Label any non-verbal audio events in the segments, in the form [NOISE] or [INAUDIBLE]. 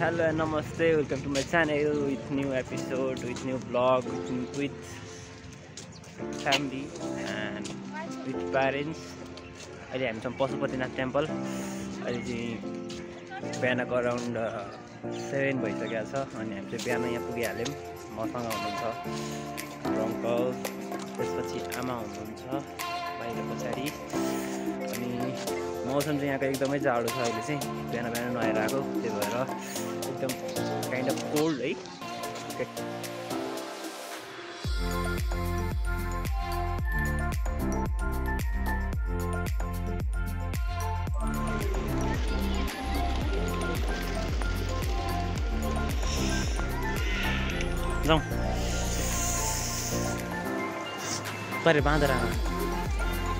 Hello नमस्ते welcome to my channel with new episode with new blog with with family and with parents अहिले हामीसँग Pashupatinath temple. अहिले चाहिँ बिहानको अराउन्ड सेभेन भइसकेको छ अनि हामी चाहिँ बिहान यहाँ पुगिहाल्यौँ। मसँग हुनुहुन्छ अङ्कल त्यसपछि आमा हुनुहुन्छ। बाहिर पछाडि। अनि मौसम चाहिँ यहाँको एकदमै जाडो छ अहिले चाहिँ। बिहान बिहान नुहाएर आएको त्यही भएर एकदम काइन्ड अफ कोल्ड है। जाउँ। बाँदर आमा।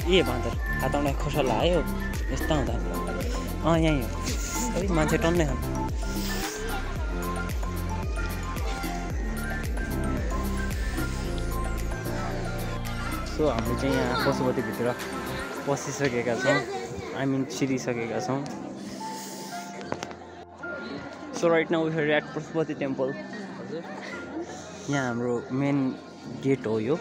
ए बाँदर हातौँलाई खोसल्ला आयो। यस्तो हुँदा अँ यहीँ हो है मान्छे टन्नै खानु सो हामीले चाहिँ यहाँ पशुपतिभित्र पसिसकेका छौँ। मिन छिरिसकेका छौँ। So right now we at Pashupati temple यहाँ हाम्रो मेन गेट हो यो।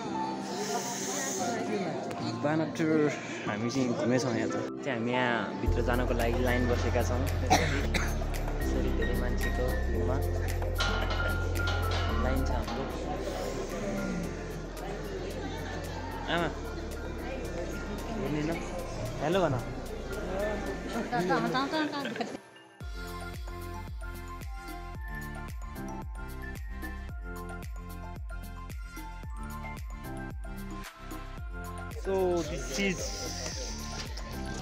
बानटुर हामी चाहिँ घुमेछौँ यहाँ त। चाहिँ हामी यहाँ भित्र जानको लागि लाइन बसेका छौँ। यसरी धेरै मान्छेको भिडमा लाइन छ हाम्रो। आमा हेर्ने न। हेलो भन। [LAUGHS] So this is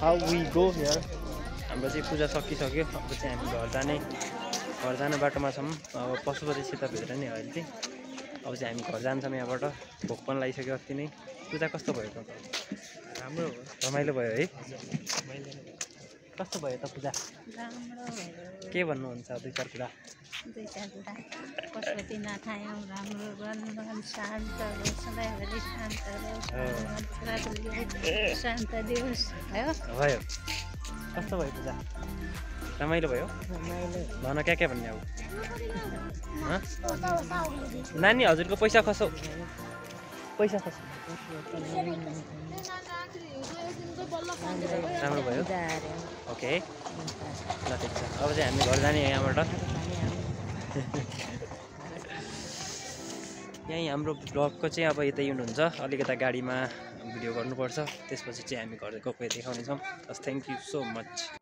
how we go here हाम्रो चाहिँ पूजा सकिसक्यो। अब चाहिँ हामी घर जाने घर जाने बाटोमा छौँ। अब पशुपति सीताभित्र नै अहिले। चाहिँ अब चाहिँ हामी घर जान्छौँ यहाँबाट। भोक पनि लगाइसक्यो अस्ति नै। पूजा कस्तो भयो त राम्रो रमाइलो भयो है। कस्तो भयो त पूजा? राम्रो भयो। के भन्नुहुन्छ दुई चार कुरा? दुई चार कुरा। पशुपतिनाथ आयौँ राम्रो वन शान्त रहोस् सधैँभरि शान्त रहोस् शान्त दियोस्। भयो? भयो। कस्तो भयो पूजा? रमाइलो भयो? भन क्या क्या भन्ने अब? नानी हजुरको पैसा खसौ पैसा राम्रो भयो? ओके ल ठिक छ। अब चाहिँ हामी घर जाने यहाँबाट। यहीँ हाम्रो ब्लगको चाहिँ अब यतै हुनुहुन्छ अलिकता गाडीमा भिडियो गर्नुपर्छ। त्यसपछि चाहिँ हामी घर गएको देखाउनेछौँ। Thank you so much